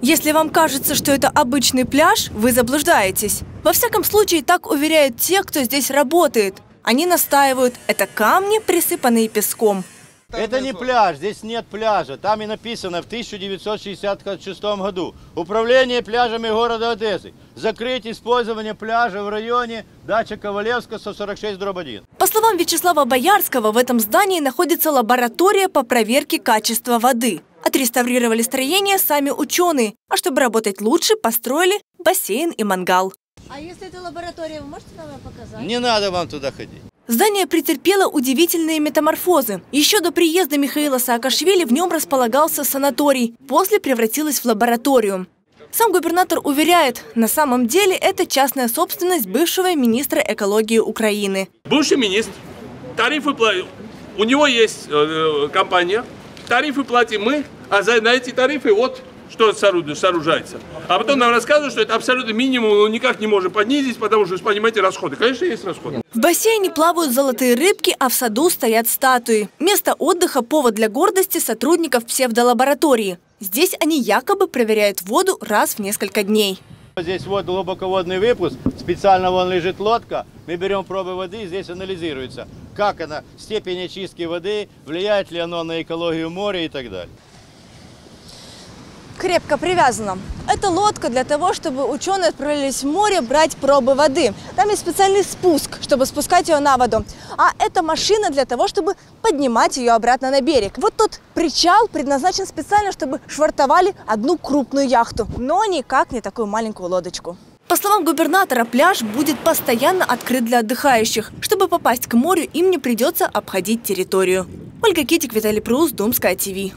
Если вам кажется, что это обычный пляж, вы заблуждаетесь. Во всяком случае, так уверяют те, кто здесь работает. Они настаивают, это камни, присыпанные песком. Это не пляж, здесь нет пляжа. Там и написано в 1966 году. Управление пляжами города Одессы. Закрыть использование пляжа в районе дача Ковалевска 146 дробь 1. По словам Вячеслава Боярского, в этом здании находится лаборатория по проверке качества воды. Отреставрировали строение сами ученые, а чтобы работать лучше, построили бассейн и мангал. А если это лаборатория, вы можете нам показать? Не надо вам туда ходить. Здание претерпело удивительные метаморфозы. Еще до приезда Михаила Саакашвили в нем располагался санаторий, после превратилось в лабораторию. Сам губернатор уверяет, на самом деле это частная собственность бывшего министра экологии Украины. Бывший министр, тарифы платит, у него есть э, компания, тарифы платим мы, а за, на эти тарифы вот что сооружается. А потом нам рассказывают, что это абсолютно минимум, но никак не можем понизить, потому что, понимаете, расходы. Конечно, есть расходы. В бассейне плавают золотые рыбки, а в саду стоят статуи. Место отдыха – повод для гордости сотрудников псевдолаборатории. Здесь они якобы проверяют воду раз в несколько дней. Здесь вот глубоководный выпуск, специально вон лежит лодка. Мы берем пробы воды, и здесь анализируется, как она, степень очистки воды, влияет ли оно на экологию моря и так далее крепко привязана. Это лодка для того, чтобы ученые отправились в море брать пробы воды. Там есть специальный спуск, чтобы спускать ее на воду. А это машина для того, чтобы поднимать ее обратно на берег. Вот тот причал предназначен специально, чтобы швартовали одну крупную яхту, но никак не такую маленькую лодочку. По словам губернатора, пляж будет постоянно открыт для отдыхающих. Чтобы попасть к морю, им не придется обходить территорию. Ольга Китик, Виталий Прус, Думская ТВ.